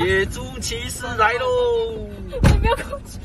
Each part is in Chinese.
野猪骑士来喽！你不要攻击。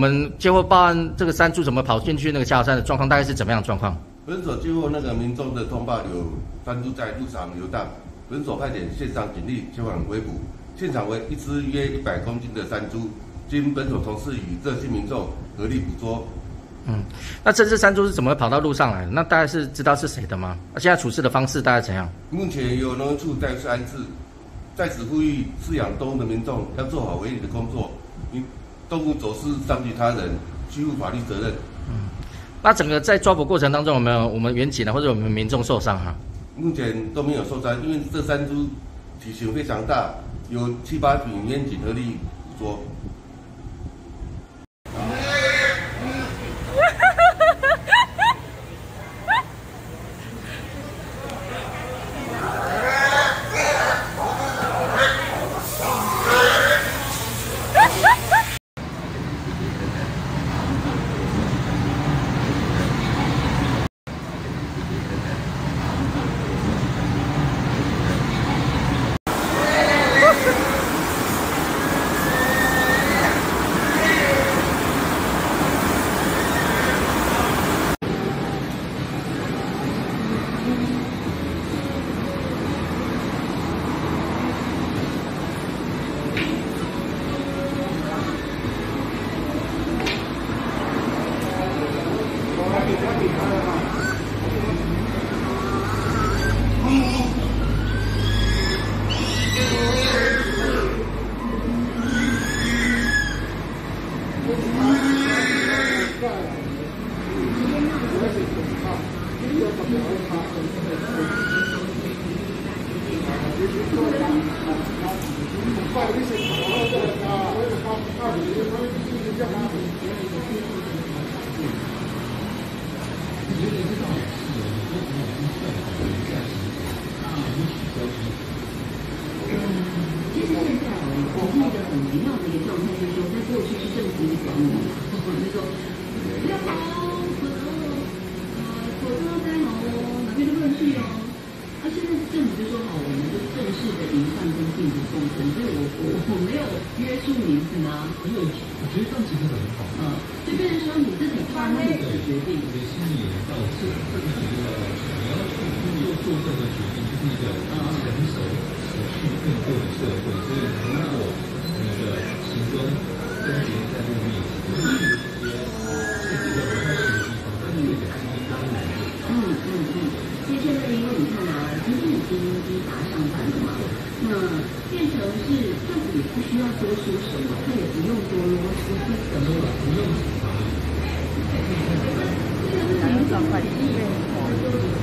我们接获报案，这个山猪怎么跑进去那个加油站的状况，大概是怎么样的状况？本所接获那个民众的通报，有山猪在路上游荡，本所派遣现场警力前往围捕，现场为一只约一百公斤的山猪，经本所同事与热心民众合力捕捉。嗯，那这只山猪是怎么跑到路上来的？那大概是知道是谁的吗？现在处置的方式大概怎样？目前有农处在安置，在此呼吁饲养动物的民众要做好围捕的工作。动物走私伤及他人，具负法律责任。嗯，那整个在抓捕过程当中，有没有我们远警呢，或者我们民众受伤哈？目前都没有受伤，因为这三株体型非常大，有七八名远警合快，你先跑了，这个啊，我这跑二十，我这跑一天就干嘛？个很微妙的一个状态，就是说，在过去是政府管理，就是说不要跑，火车，呃，火车在哦，哪边都不能去哦。啊，现在政府就说好，我们就正式的营放跟禁止共存，所以我我我没有约束你是吗？没有，我觉得这样其实很好。嗯，就变成说你自己发自己的决定。我的心里也到是这个决定要要求，你要去做做这个决定，就是一个成熟、持续运作的社会。所以如果你的行踪跟别人需要多说什么，他也不用多啰嗦，什么也不用。这个事情状况，因为。